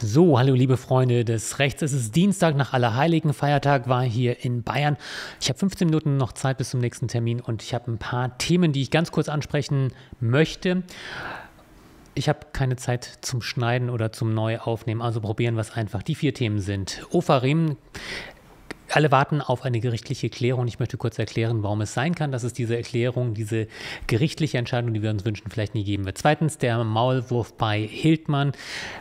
So, hallo liebe Freunde des Rechts. Es ist Dienstag nach Allerheiligen. Feiertag war hier in Bayern. Ich habe 15 Minuten noch Zeit bis zum nächsten Termin und ich habe ein paar Themen, die ich ganz kurz ansprechen möchte. Ich habe keine Zeit zum Schneiden oder zum Neuaufnehmen, also probieren wir es einfach. Die vier Themen sind Ofarim, alle warten auf eine gerichtliche Klärung. Ich möchte kurz erklären, warum es sein kann, dass es diese Erklärung, diese gerichtliche Entscheidung, die wir uns wünschen, vielleicht nie geben wird. Zweitens der Maulwurf bei Hildmann.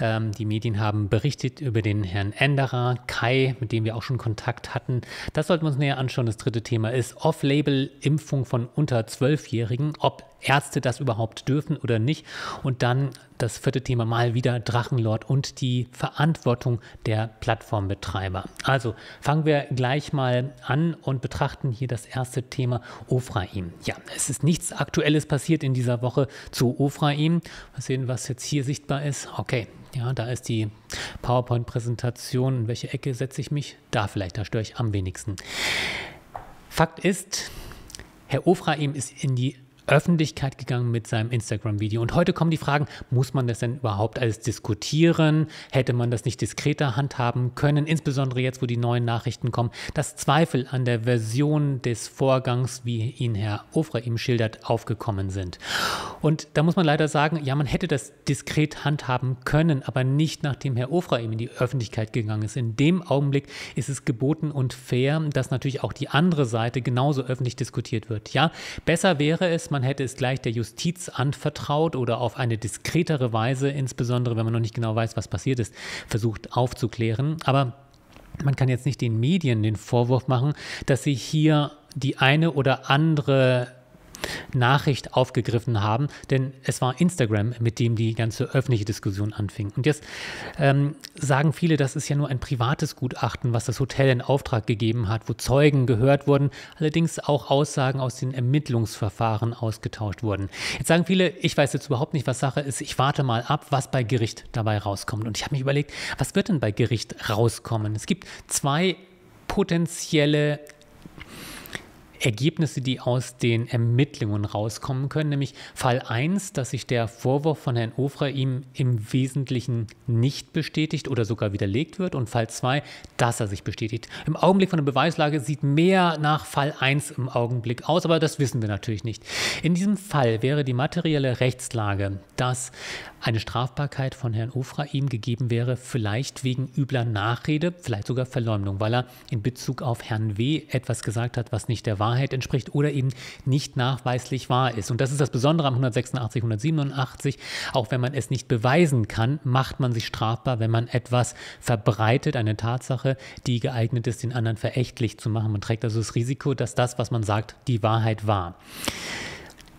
Ähm, die Medien haben berichtet über den Herrn Enderer, Kai, mit dem wir auch schon Kontakt hatten. Das sollten wir uns näher anschauen. Das dritte Thema ist Off-Label-Impfung von unter Zwölfjährigen. Ob Ärzte das überhaupt dürfen oder nicht. Und dann das vierte Thema mal wieder Drachenlord und die Verantwortung der Plattformbetreiber. Also fangen wir gleich mal an und betrachten hier das erste Thema Ofraim. Ja, es ist nichts Aktuelles passiert in dieser Woche zu Ofraim. Mal sehen, was jetzt hier sichtbar ist. Okay, ja, da ist die PowerPoint-Präsentation. In welche Ecke setze ich mich? Da vielleicht, da störe ich am wenigsten. Fakt ist, Herr Ofraim ist in die Öffentlichkeit gegangen mit seinem Instagram-Video. Und heute kommen die Fragen, muss man das denn überhaupt alles diskutieren? Hätte man das nicht diskreter handhaben können? Insbesondere jetzt, wo die neuen Nachrichten kommen, dass Zweifel an der Version des Vorgangs, wie ihn Herr Ofra ihm schildert, aufgekommen sind. Und da muss man leider sagen, ja, man hätte das diskret handhaben können, aber nicht nachdem Herr Ofra ihm in die Öffentlichkeit gegangen ist. In dem Augenblick ist es geboten und fair, dass natürlich auch die andere Seite genauso öffentlich diskutiert wird. Ja, besser wäre es, man man hätte es gleich der Justiz anvertraut oder auf eine diskretere Weise, insbesondere wenn man noch nicht genau weiß, was passiert ist, versucht aufzuklären. Aber man kann jetzt nicht den Medien den Vorwurf machen, dass sie hier die eine oder andere Nachricht aufgegriffen haben, denn es war Instagram, mit dem die ganze öffentliche Diskussion anfing. Und jetzt ähm, sagen viele, das ist ja nur ein privates Gutachten, was das Hotel in Auftrag gegeben hat, wo Zeugen gehört wurden, allerdings auch Aussagen aus den Ermittlungsverfahren ausgetauscht wurden. Jetzt sagen viele, ich weiß jetzt überhaupt nicht, was Sache ist, ich warte mal ab, was bei Gericht dabei rauskommt. Und ich habe mich überlegt, was wird denn bei Gericht rauskommen? Es gibt zwei potenzielle Ergebnisse, die aus den Ermittlungen rauskommen können, nämlich Fall 1, dass sich der Vorwurf von Herrn Ofraim im Wesentlichen nicht bestätigt oder sogar widerlegt wird und Fall 2, dass er sich bestätigt. Im Augenblick von der Beweislage sieht mehr nach Fall 1 im Augenblick aus, aber das wissen wir natürlich nicht. In diesem Fall wäre die materielle Rechtslage, dass eine Strafbarkeit von Herrn Ofraim gegeben wäre, vielleicht wegen übler Nachrede, vielleicht sogar Verleumdung, weil er in Bezug auf Herrn W. etwas gesagt hat, was nicht der Wahrheit Wahrheit entspricht oder eben nicht nachweislich wahr ist. Und das ist das Besondere am 186, 187. Auch wenn man es nicht beweisen kann, macht man sich strafbar, wenn man etwas verbreitet, eine Tatsache, die geeignet ist, den anderen verächtlich zu machen. Man trägt also das Risiko, dass das, was man sagt, die Wahrheit war.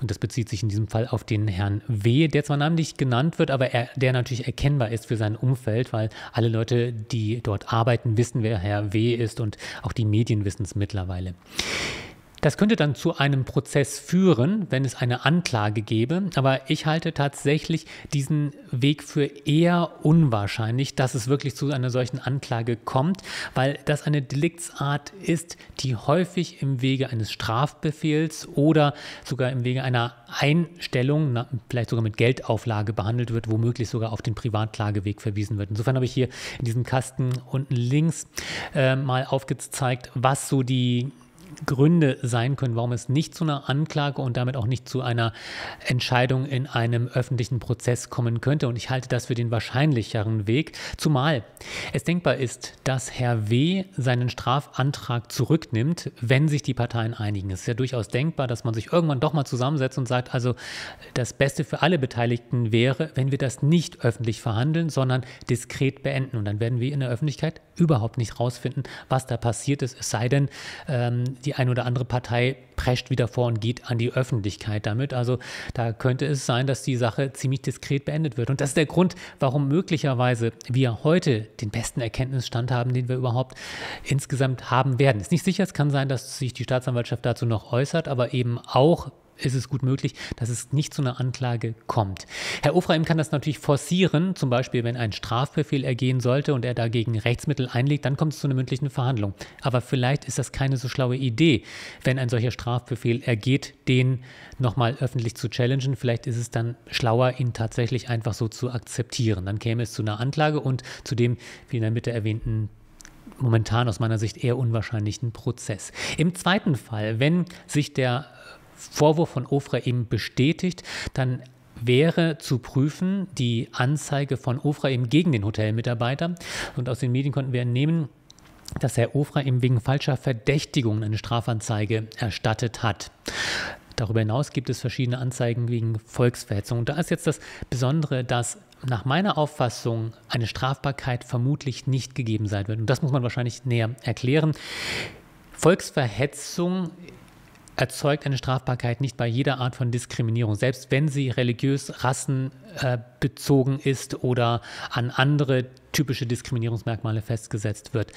Und das bezieht sich in diesem Fall auf den Herrn W., der zwar namentlich genannt wird, aber er, der natürlich erkennbar ist für sein Umfeld, weil alle Leute, die dort arbeiten, wissen, wer Herr W. ist und auch die Medien wissen es mittlerweile. Das könnte dann zu einem Prozess führen, wenn es eine Anklage gäbe, aber ich halte tatsächlich diesen Weg für eher unwahrscheinlich, dass es wirklich zu einer solchen Anklage kommt, weil das eine Deliktsart ist, die häufig im Wege eines Strafbefehls oder sogar im Wege einer Einstellung, vielleicht sogar mit Geldauflage behandelt wird, womöglich sogar auf den Privatklageweg verwiesen wird. Insofern habe ich hier in diesem Kasten unten links äh, mal aufgezeigt, was so die Gründe sein können, warum es nicht zu einer Anklage und damit auch nicht zu einer Entscheidung in einem öffentlichen Prozess kommen könnte. Und ich halte das für den wahrscheinlicheren Weg, zumal es denkbar ist, dass Herr W. seinen Strafantrag zurücknimmt, wenn sich die Parteien einigen. Es ist ja durchaus denkbar, dass man sich irgendwann doch mal zusammensetzt und sagt, also das Beste für alle Beteiligten wäre, wenn wir das nicht öffentlich verhandeln, sondern diskret beenden. Und dann werden wir in der Öffentlichkeit überhaupt nicht rausfinden, was da passiert ist, es sei denn, ähm, die eine oder andere Partei prescht wieder vor und geht an die Öffentlichkeit damit. Also da könnte es sein, dass die Sache ziemlich diskret beendet wird. Und das ist der Grund, warum möglicherweise wir heute den besten Erkenntnisstand haben, den wir überhaupt insgesamt haben werden. Ist nicht sicher, es kann sein, dass sich die Staatsanwaltschaft dazu noch äußert, aber eben auch ist es gut möglich, dass es nicht zu einer Anklage kommt. Herr Ofraim kann das natürlich forcieren, zum Beispiel wenn ein Strafbefehl ergehen sollte und er dagegen Rechtsmittel einlegt, dann kommt es zu einer mündlichen Verhandlung. Aber vielleicht ist das keine so schlaue Idee, wenn ein solcher Strafbefehl ergeht, den nochmal öffentlich zu challengen. Vielleicht ist es dann schlauer, ihn tatsächlich einfach so zu akzeptieren. Dann käme es zu einer Anklage und zu dem, wie in der Mitte erwähnten, momentan aus meiner Sicht eher unwahrscheinlichen Prozess. Im zweiten Fall, wenn sich der Vorwurf von Ofra eben bestätigt, dann wäre zu prüfen die Anzeige von Ofra eben gegen den Hotelmitarbeiter. Und aus den Medien konnten wir entnehmen, dass Herr Ofra eben wegen falscher Verdächtigung eine Strafanzeige erstattet hat. Darüber hinaus gibt es verschiedene Anzeigen wegen Volksverhetzung. Und da ist jetzt das Besondere, dass nach meiner Auffassung eine Strafbarkeit vermutlich nicht gegeben sein wird. Und das muss man wahrscheinlich näher erklären. Volksverhetzung erzeugt eine Strafbarkeit nicht bei jeder Art von Diskriminierung, selbst wenn sie religiös, rassenbezogen ist oder an andere typische Diskriminierungsmerkmale festgesetzt wird.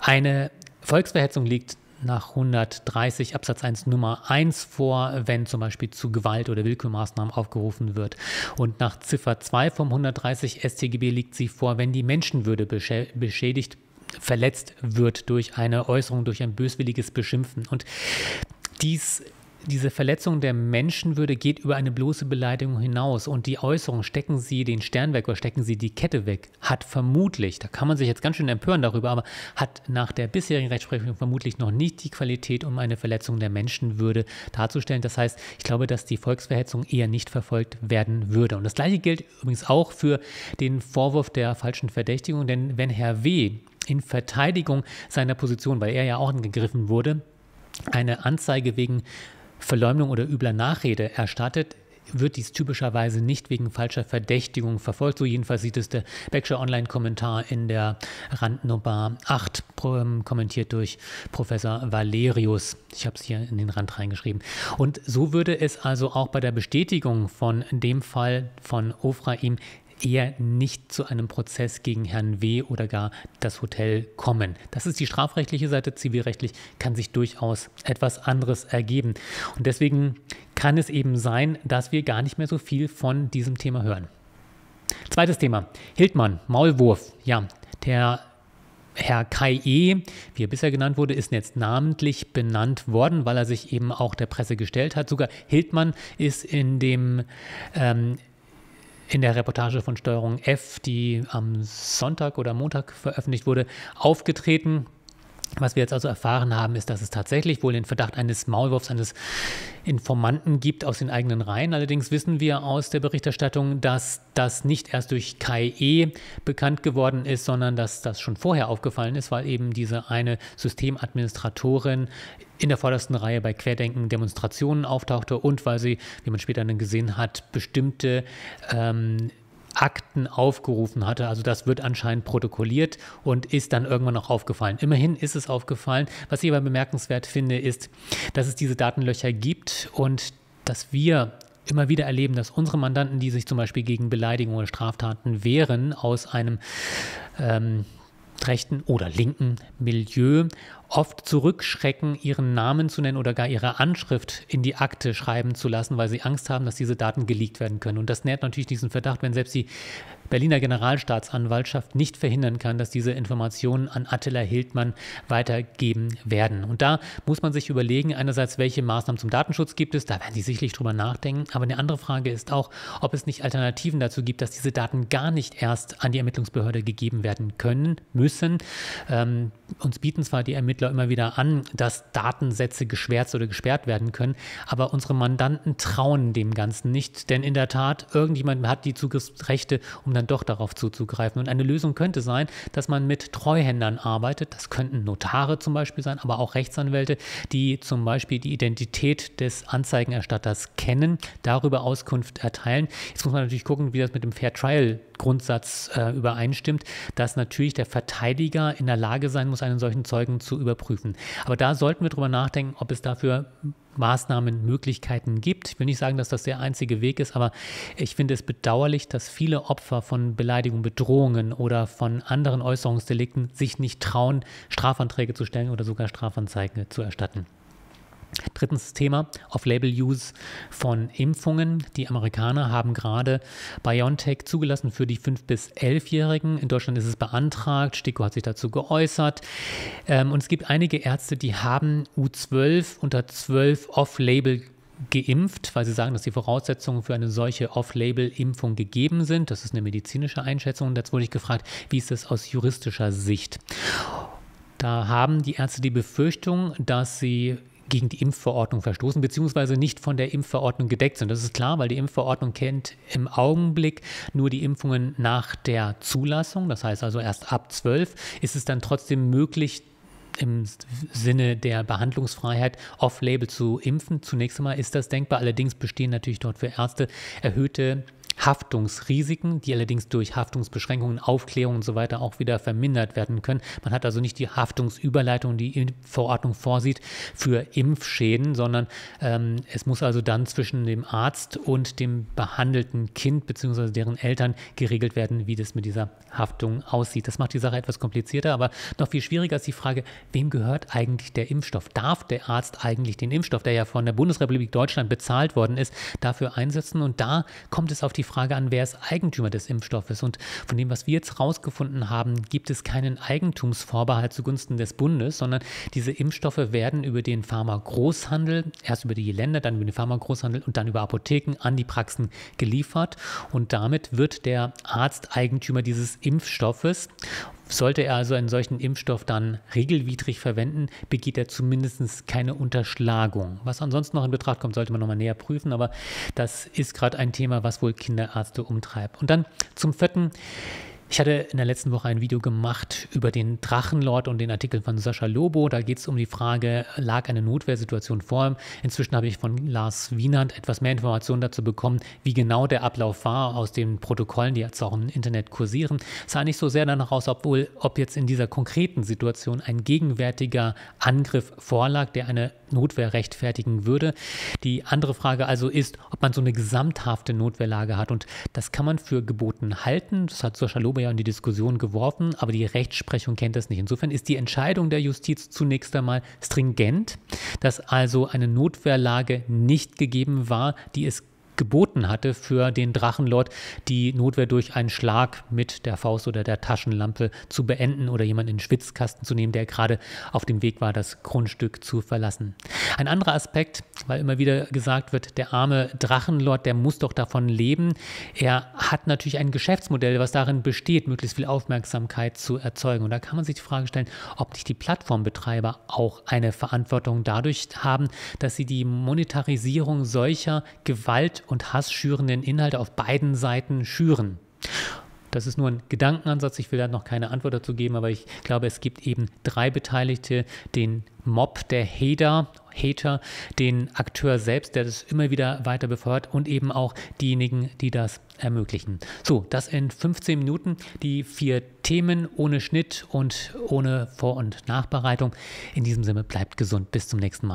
Eine Volksverhetzung liegt nach 130 Absatz 1 Nummer 1 vor, wenn zum Beispiel zu Gewalt- oder Willkürmaßnahmen aufgerufen wird. Und nach Ziffer 2 vom 130 StGB liegt sie vor, wenn die Menschenwürde beschädigt verletzt wird durch eine Äußerung, durch ein böswilliges Beschimpfen. Und dies diese Verletzung der Menschenwürde geht über eine bloße Beleidigung hinaus und die Äußerung, stecken Sie den Stern weg oder stecken Sie die Kette weg, hat vermutlich, da kann man sich jetzt ganz schön empören darüber, aber hat nach der bisherigen Rechtsprechung vermutlich noch nicht die Qualität, um eine Verletzung der Menschenwürde darzustellen. Das heißt, ich glaube, dass die Volksverhetzung eher nicht verfolgt werden würde. Und das gleiche gilt übrigens auch für den Vorwurf der falschen Verdächtigung, denn wenn Herr W. in Verteidigung seiner Position, weil er ja auch angegriffen wurde, eine Anzeige wegen Verleumdung oder übler Nachrede erstattet, wird dies typischerweise nicht wegen falscher Verdächtigung verfolgt. So jedenfalls sieht es der Beckscher Online-Kommentar in der Randnummer 8, ähm, kommentiert durch Professor Valerius. Ich habe es hier in den Rand reingeschrieben. Und so würde es also auch bei der Bestätigung von dem Fall von Ofraim eher nicht zu einem Prozess gegen Herrn W. oder gar das Hotel kommen. Das ist die strafrechtliche Seite. Zivilrechtlich kann sich durchaus etwas anderes ergeben. Und deswegen kann es eben sein, dass wir gar nicht mehr so viel von diesem Thema hören. Zweites Thema. Hildmann, Maulwurf. Ja, der Herr Kai E., wie er bisher genannt wurde, ist jetzt namentlich benannt worden, weil er sich eben auch der Presse gestellt hat. Sogar Hildmann ist in dem ähm, in der Reportage von Steuerung F, die am Sonntag oder Montag veröffentlicht wurde, aufgetreten. Was wir jetzt also erfahren haben, ist, dass es tatsächlich wohl den Verdacht eines Maulwurfs, eines Informanten gibt aus den eigenen Reihen. Allerdings wissen wir aus der Berichterstattung, dass das nicht erst durch Kai E bekannt geworden ist, sondern dass das schon vorher aufgefallen ist, weil eben diese eine Systemadministratorin in der vordersten Reihe bei Querdenken Demonstrationen auftauchte und weil sie, wie man später dann gesehen hat, bestimmte ähm, Akten aufgerufen hatte. Also das wird anscheinend protokolliert und ist dann irgendwann noch aufgefallen. Immerhin ist es aufgefallen. Was ich aber bemerkenswert finde, ist, dass es diese Datenlöcher gibt und dass wir immer wieder erleben, dass unsere Mandanten, die sich zum Beispiel gegen Beleidigungen oder Straftaten wehren, aus einem ähm, rechten oder linken Milieu oft zurückschrecken, ihren Namen zu nennen oder gar ihre Anschrift in die Akte schreiben zu lassen, weil sie Angst haben, dass diese Daten geleakt werden können. Und das nährt natürlich diesen Verdacht, wenn selbst die Berliner Generalstaatsanwaltschaft nicht verhindern kann, dass diese Informationen an Attila Hildmann weitergeben werden. Und da muss man sich überlegen, einerseits, welche Maßnahmen zum Datenschutz gibt es, da werden die sicherlich drüber nachdenken, aber eine andere Frage ist auch, ob es nicht Alternativen dazu gibt, dass diese Daten gar nicht erst an die Ermittlungsbehörde gegeben werden können, müssen. Ähm, uns bieten zwar die Ermittler immer wieder an, dass Datensätze geschwärzt oder gesperrt werden können, aber unsere Mandanten trauen dem Ganzen nicht, denn in der Tat, irgendjemand hat die Zugriffsrechte, um dann dann doch darauf zuzugreifen. Und eine Lösung könnte sein, dass man mit Treuhändern arbeitet. Das könnten Notare zum Beispiel sein, aber auch Rechtsanwälte, die zum Beispiel die Identität des Anzeigenerstatters kennen, darüber Auskunft erteilen. Jetzt muss man natürlich gucken, wie das mit dem Fair Trial Grundsatz äh, übereinstimmt, dass natürlich der Verteidiger in der Lage sein muss, einen solchen Zeugen zu überprüfen. Aber da sollten wir darüber nachdenken, ob es dafür Maßnahmen, Möglichkeiten gibt. Ich will nicht sagen, dass das der einzige Weg ist, aber ich finde es bedauerlich, dass viele Opfer von Beleidigungen, Bedrohungen oder von anderen Äußerungsdelikten sich nicht trauen, Strafanträge zu stellen oder sogar Strafanzeigen zu erstatten. Drittens Thema Off-Label-Use von Impfungen. Die Amerikaner haben gerade BioNTech zugelassen für die 5- bis 11-Jährigen. In Deutschland ist es beantragt. STIKO hat sich dazu geäußert. Ähm, und es gibt einige Ärzte, die haben U12 unter 12 Off-Label geimpft, weil sie sagen, dass die Voraussetzungen für eine solche Off-Label-Impfung gegeben sind. Das ist eine medizinische Einschätzung. Und jetzt wurde ich gefragt, wie ist das aus juristischer Sicht? Da haben die Ärzte die Befürchtung, dass sie gegen die Impfverordnung verstoßen, beziehungsweise nicht von der Impfverordnung gedeckt sind. Das ist klar, weil die Impfverordnung kennt im Augenblick nur die Impfungen nach der Zulassung. Das heißt also erst ab 12 ist es dann trotzdem möglich, im Sinne der Behandlungsfreiheit off-label zu impfen. Zunächst einmal ist das denkbar. Allerdings bestehen natürlich dort für Ärzte erhöhte Haftungsrisiken, die allerdings durch Haftungsbeschränkungen, Aufklärung und so weiter auch wieder vermindert werden können. Man hat also nicht die Haftungsüberleitung, die die Verordnung vorsieht, für Impfschäden, sondern ähm, es muss also dann zwischen dem Arzt und dem behandelten Kind bzw. deren Eltern geregelt werden, wie das mit dieser Haftung aussieht. Das macht die Sache etwas komplizierter, aber noch viel schwieriger ist die Frage, wem gehört eigentlich der Impfstoff? Darf der Arzt eigentlich den Impfstoff, der ja von der Bundesrepublik Deutschland bezahlt worden ist, dafür einsetzen? Und da kommt es auf die Frage an, wer ist Eigentümer des Impfstoffes? Und von dem, was wir jetzt rausgefunden haben, gibt es keinen Eigentumsvorbehalt zugunsten des Bundes, sondern diese Impfstoffe werden über den Pharmagroßhandel, erst über die Länder, dann über den Pharmagroßhandel und dann über Apotheken an die Praxen geliefert. Und damit wird der Arzt Eigentümer dieses Impfstoffes. Sollte er also einen solchen Impfstoff dann regelwidrig verwenden, begeht er zumindest keine Unterschlagung. Was ansonsten noch in Betracht kommt, sollte man nochmal näher prüfen, aber das ist gerade ein Thema, was wohl Kinderärzte umtreibt. Und dann zum vierten. Ich hatte in der letzten Woche ein Video gemacht über den Drachenlord und den Artikel von Sascha Lobo. Da geht es um die Frage, lag eine Notwehrsituation vor? Inzwischen habe ich von Lars Wienand etwas mehr Informationen dazu bekommen, wie genau der Ablauf war aus den Protokollen, die jetzt auch im Internet kursieren. Es sah nicht so sehr danach aus, obwohl, ob jetzt in dieser konkreten Situation ein gegenwärtiger Angriff vorlag, der eine Notwehr rechtfertigen würde. Die andere Frage also ist, ob man so eine gesamthafte Notwehrlage hat. Und das kann man für geboten halten. Das hat Sascha Lobo ja in die Diskussion geworfen, aber die Rechtsprechung kennt das nicht. Insofern ist die Entscheidung der Justiz zunächst einmal stringent, dass also eine Notwehrlage nicht gegeben war, die es geboten hatte für den Drachenlord, die Notwehr durch einen Schlag mit der Faust oder der Taschenlampe zu beenden oder jemanden in den Schwitzkasten zu nehmen, der gerade auf dem Weg war, das Grundstück zu verlassen. Ein anderer Aspekt, weil immer wieder gesagt wird, der arme Drachenlord, der muss doch davon leben. Er hat natürlich ein Geschäftsmodell, was darin besteht, möglichst viel Aufmerksamkeit zu erzeugen. Und da kann man sich die Frage stellen, ob nicht die Plattformbetreiber auch eine Verantwortung dadurch haben, dass sie die Monetarisierung solcher Gewalt und hassschürenden Inhalte auf beiden Seiten schüren. Das ist nur ein Gedankenansatz. Ich will da noch keine Antwort dazu geben, aber ich glaube, es gibt eben drei Beteiligte: den Mob der Hater, Hater, den Akteur selbst, der das immer wieder weiter befeuert und eben auch diejenigen, die das ermöglichen. So, das in 15 Minuten. Die vier Themen ohne Schnitt und ohne Vor- und Nachbereitung. In diesem Sinne bleibt gesund. Bis zum nächsten Mal.